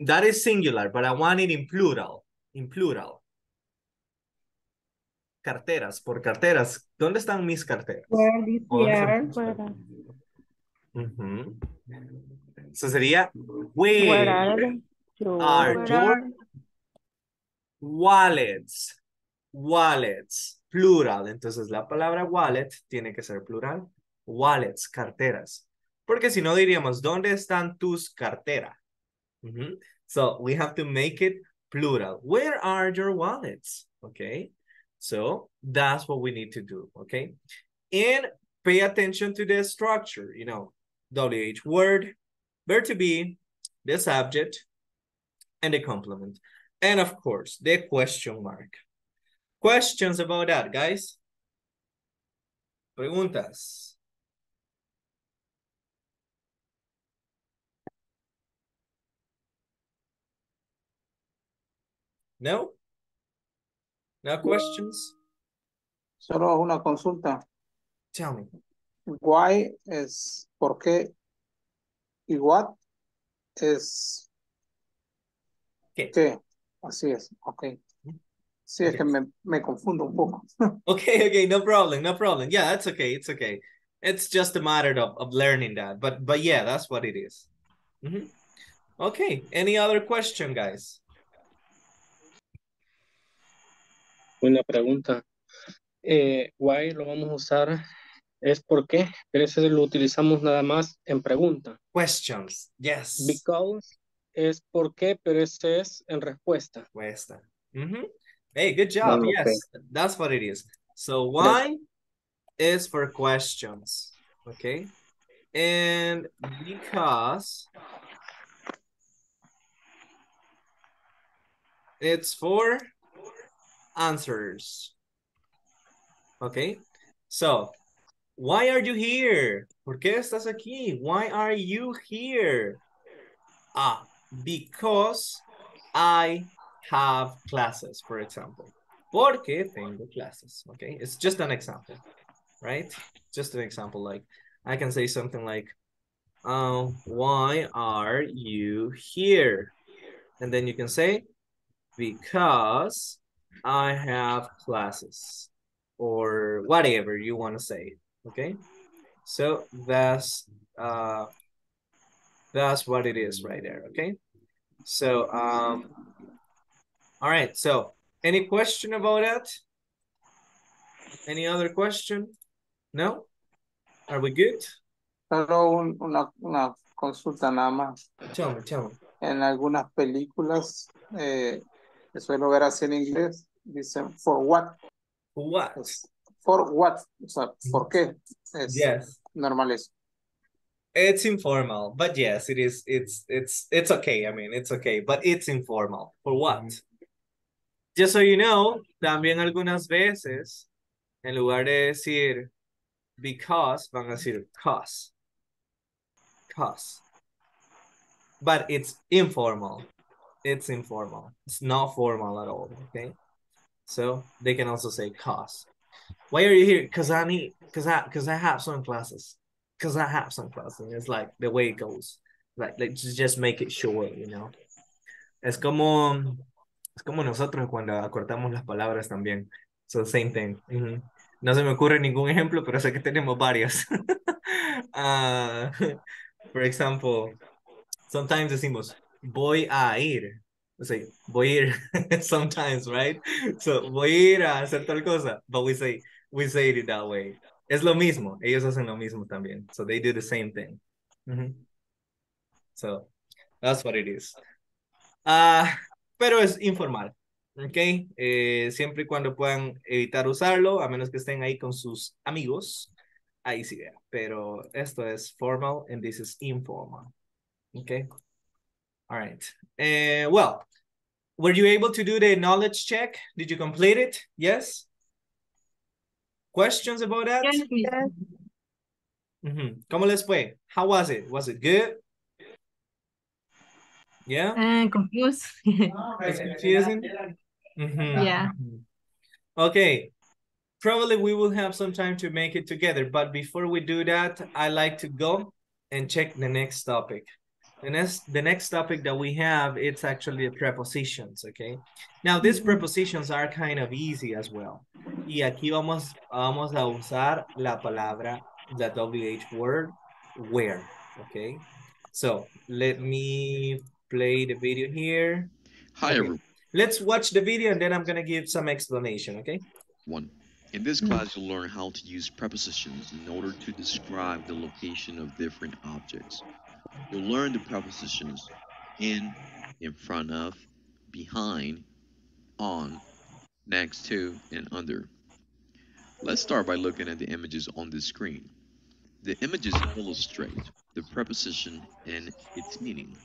That is singular, but I want it in plural. In plural. Carteras, por carteras. ¿Dónde están mis carteras? Where is ¿O dónde your, están where, Ujú. Eso sería, Where where are your, are where your are wallets? Wallets, plural. Entonces la palabra wallet tiene que ser plural. Wallets, carteras. Porque si no diríamos, ¿dónde están tus carteras? So we have to make it plural. Where are your wallets? Okay. So that's what we need to do. Okay. And pay attention to the structure, you know, WH word, verb to be, the subject, and the complement. And of course, the question mark. Questions about that, guys? Preguntas. No? No questions? Solo una consulta. Tell me. Why es por qué y what es ¿Qué? qué. Así es, ok. Sí, es que me, me confundo un poco. [laughs] Okay, okay, no problem, no problem. Yeah, that's okay, it's okay. It's just a matter of, of learning that. But but yeah, that's what it is. Mhm. Okay, any other question, guys? Una pregunta. Eh, why lo vamos a usar es por qué, pero ese lo utilizamos nada más en pregunta. Questions, yes. Because es por qué, pero ese es en respuesta. Respuesta. Mhm. Hey, good job. Okay. Yes, that's what it is. So why is for questions, okay? And because it's for answers. Okay? So, why are you here? ¿Por qué estás aquí? Why are you here? Ah, because I have classes, for example. Porque tengo clases, okay? It's just an example, right? Just an example, like, I can say something like, um, why are you here? And then you can say, because I have classes or whatever you want to say, okay? So that's, uh, that's what it is right there, okay? So, um, all right, so any question about that? Any other question? No? Are we good? Solo una, una consulta nada más. Tell me, tell me. En algunas películas eh, suelo ver así en inglés, dicen for what. For what? Es for what. O sea, ¿por qué? Es Yes. normal eso. It's informal, but yes, it is. It's it's it's okay. I mean, it's okay, but it's informal. For what? Just so you know, también algunas veces, en lugar de decir because, van a decir cause. Cause. But it's informal. It's informal. It's not formal at all. Okay. So they can also say cause. Why are you here? Cause I need, cause I, cause I have some classes. Cause I have some classes. It's like the way it goes. Like, like just, make it short, you know. Es como, es como nosotros cuando acortamos las palabras también. So same thing. Ujú. No se me ocurre ningún ejemplo, pero sé que tenemos varios. [laughs] Ah, [laughs] for example, sometimes decimos voy a ir. We say voy a ir [laughs] sometimes, right? So voy a ir a hacer tal cosa, but we say we say it that way. Es lo mismo. Ellos hacen lo mismo también. So they do the same thing. So that's what it is. Ah, pero es informal. ¿Ok? Eh, siempre y cuando puedan evitar usarlo, a menos que estén ahí con sus amigos, ahí sí. Pero esto es formal and this is informal. ¿Ok? All right. Eh, well, were you able to do the knowledge check? Did you complete it? Yes? Questions about that? Yes. Ujú. ¿Cómo les fue? How was it? Was it good? Yeah? Uh, confused. [laughs] It's confusing? Mhm. Yeah. Okay. Probably we will have some time to make it together, but before we do that, I like to go and check the next topic. The next, the next topic that we have, it's actually the prepositions, okay? Now, these mm-hmm. prepositions are kind of easy as well. Y aquí vamos, vamos a usar la palabra, the WH word, where, okay? So, let me play the video here. Hi, Okay. everyone. Let's watch the video and then I'm gonna give some explanation, okay? One. In this mm-hmm. class, you'll learn how to use prepositions in order to describe the location of different objects. You'll learn the prepositions in, in front of, behind, on, next to, and under. Let's start by looking at the images on the screen. The images illustrate the preposition and its meaning.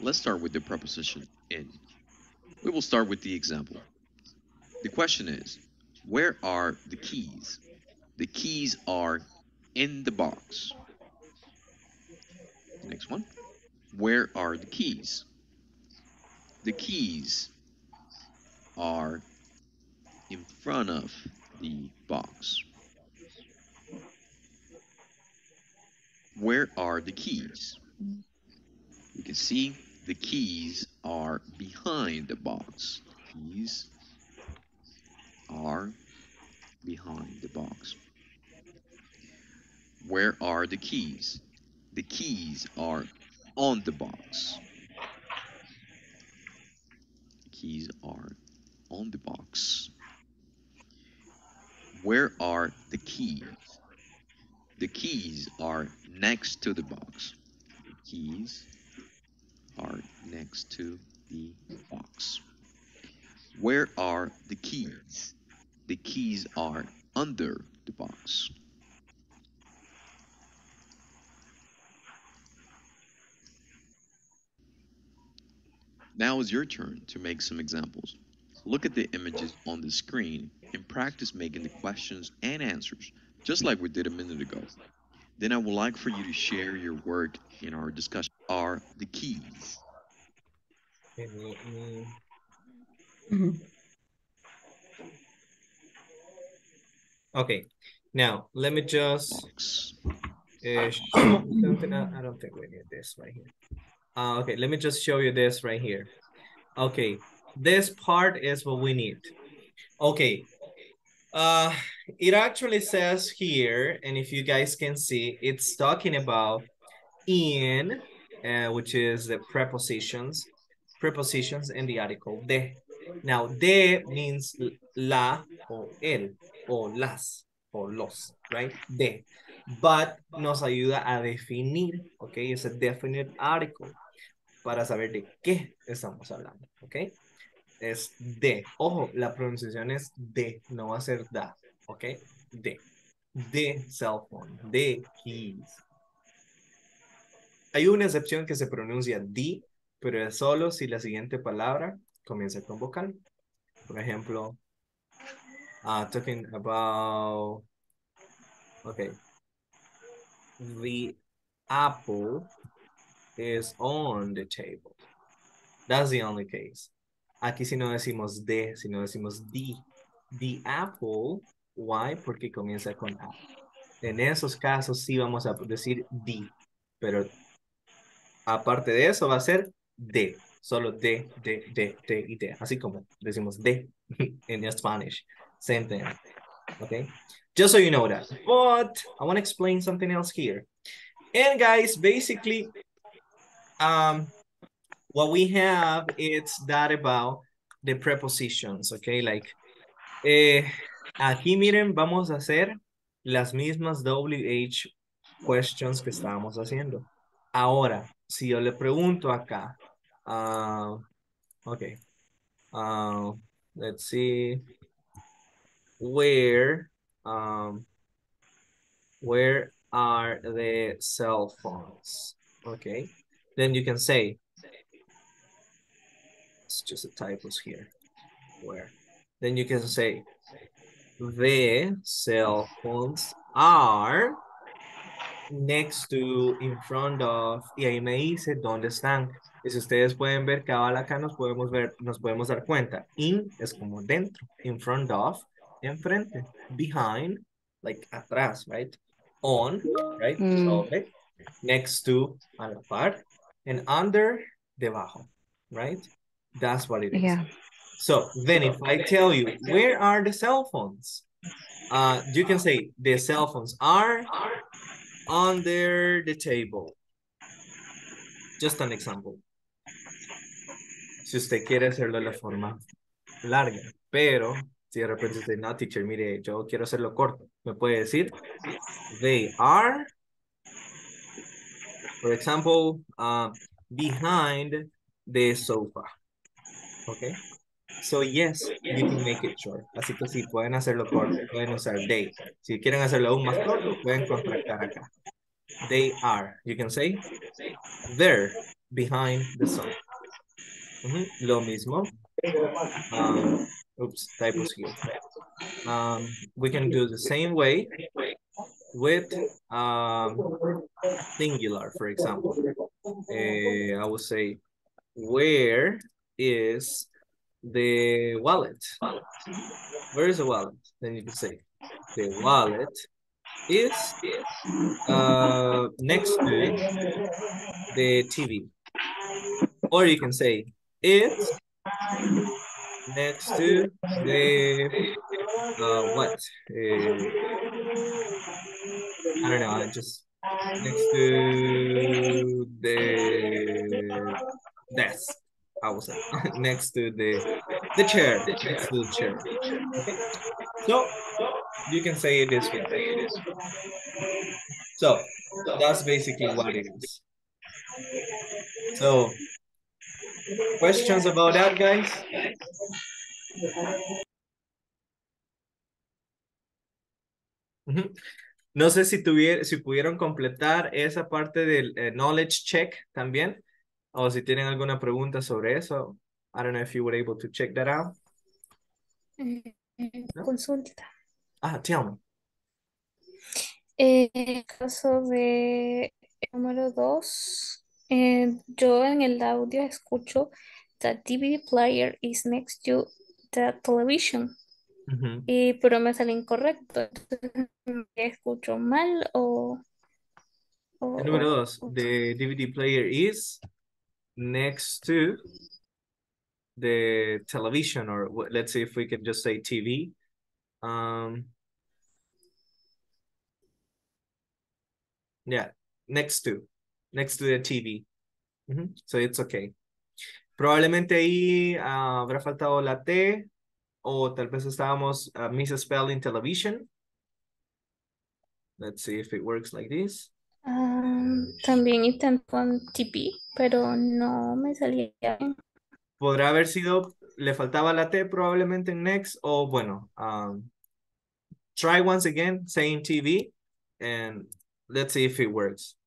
Let's start with the preposition in. We will start with the example. The question is, where are the keys? The keys are in the box. Next one. Where are the keys? The keys are in front of the box. Where are the keys? You can see the keys are behind the box. Keys are behind the box. Where are the keys? The keys are on the box. Keys are on the box? Where are the keys? The keys are next to the box. The keys are next to the box. Where are the keys? The keys are under the box. Now is your turn to make some examples. Look at the images on the screen and practice making the questions and answers, just like we did a minute ago. Then I would like for you to share your work in our discussion. Are the keys? Okay, Mhm. Okay, now let me just uh, show something. I I don't think we need this right here. Uh, okay, let me just show you this right here. Okay, this part is what we need. Okay, uh, it actually says here, and if you guys can see, it's talking about in, uh, which is the prepositions, prepositions in the article de. Now, de means la or el, or las, or los, right? De. But nos ayuda a definir, okay? It's a definite article para saber de qué estamos hablando, ¿ok? Es de. Ojo, la pronunciación es de, no va a ser da, ¿ok? De. De cell phone, de keys. Hay una excepción que se pronuncia di, pero es solo si la siguiente palabra comienza con vocal. Por ejemplo, uh, talking about, okay, the apple is on the table. That's the only case. Aquí si no decimos de, si no decimos di. The apple, why? Porque comienza con A. En esos casos sí vamos a decir di, pero aparte de eso va a ser de. Solo de, de, de, de y de. Así como decimos de [laughs] en Spanish. Same thing. Okay? Just so you know that. But I want to explain something else here. And guys, basically, um, what we have is that about the prepositions, okay? Like, eh, aquí miren, vamos a hacer las mismas WH questions que estábamos haciendo. Ahora, si yo le pregunto acá, uh, okay, uh, let's see, where, um, where are the cell phones? Okay, then you can say, it's just a typos here, where, then you can say, the cell phones are next to, in front of, y ahí me dice dónde están. Y si ustedes pueden ver, cabal acá nos podemos ver, nos podemos dar cuenta. In es como dentro, in front of, enfrente, behind, like atrás, right? On, right? Mm. Sobre, next to, a la par, and under, debajo, right? That's what it is. Yeah. So then if I tell you, where are the cell phones? Uh, you can say the cell phones are under the table. Just an example. Si usted quiere hacerlo de la forma larga, pero si de repente usted, no, teacher, mire, yo quiero hacerlo corto, me puede decir, they are, for example, uh, behind the sofa. Okay? So yes, you can make it short. Así que sí, pueden hacerlo corto, pueden usar they. Si quieren hacerlo aún más corto, pueden contractar acá. They are, you can say, they're behind the sofa. Ujú, Lo mismo. Um, oops, typos here. Um, we can do the same way with um, singular, for example. Eh, I would say, where is the wallet? Where is the wallet? Then you can say, the wallet is uh, next to the TV. Or you can say, it's next to the, uh, what? Uh, I don't know, I just, next to the desk. I was [laughs] next to the the chair, next to the chair. Okay. So you can say it way. So that's basically what it is. So questions about that, guys? Ujú. No sé si tuviera, si pudieron completar esa parte del eh, knowledge check también, o si tienen alguna pregunta sobre eso. I don't know if you were able to check that out. ¿No? Consulta. Ah, tell me. Eh, En el caso de número dos, eh, yo en el audio escucho the DVD player is next to the television, Y, pero me sale incorrecto. Entonces, ¿escucho mal o, o, El número o- dos, the DVD player is next to the television, or let's see if we can just say TV. Um, yeah, next to, next to the TV. So it's okay. Probablemente ahí ah, habrá faltado la T, o tal vez estábamos uh, misspelling television. Let's see if it works like this. Ah, también intenté con TV, pero no me salía bien. Podrá haber sido, le faltaba la T probablemente en next, o bueno, um, try once again saying TV, and let's see if it works.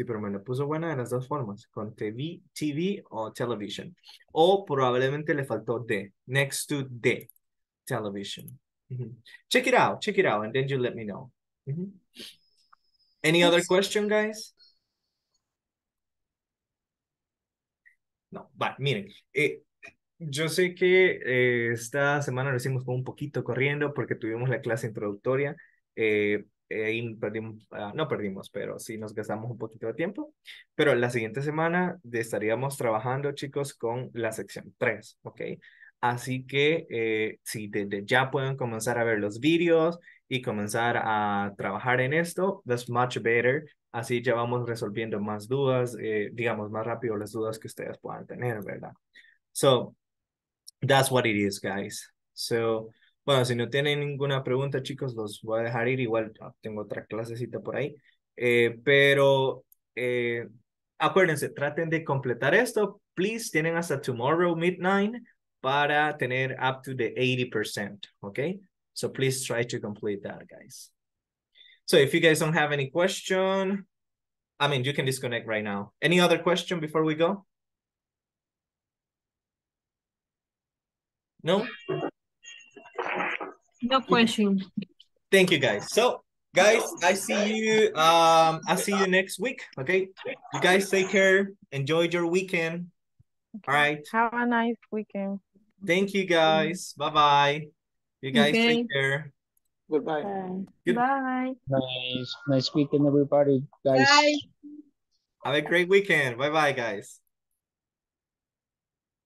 Sí, pero me lo puso buena de las dos formas, con TV, TV o television. O probablemente le faltó D, next to the television. Check it out, check it out, and then you let me know. Any other question, guys? No, vale, miren, eh, yo sé que eh, esta semana lo hicimos con un poquito corriendo porque tuvimos la clase introductoria. eh, ahí perdimos, ah, no perdimos, pero sí nos gastamos un poquito de tiempo. Pero la siguiente semana estaríamos trabajando, chicos, con la sección 3, ¿ok? Así que eh, si desde ya pueden comenzar a ver los vídeos y comenzar a trabajar en esto, that's much better. Así ya vamos resolviendo más dudas, eh, digamos, más rápido las dudas que ustedes puedan tener, ¿verdad? So, that's what it is, guys. So, bueno, si no tienen ninguna pregunta, chicos, los voy a dejar ir. Igual ah, tengo otra clasecita por ahí. Eh, pero eh, acuérdense, traten de completar esto. Please, tienen hasta tomorrow midnight para tener up to the 80%, okay? So please try to complete that, guys. So if you guys don't have any question, I mean, you can disconnect right now. Any other question before we go? No? No question. Thank you guys. So guys, I see you um I see you next week. Okay. You guys take care. Enjoy your weekend. All right. Have a nice weekend. Thank you guys. Bye-bye. You guys Okay. take care. Goodbye. Good. Bye. Nice, nice weekend, everybody, guys. Bye. Have a great weekend. Bye-bye, guys.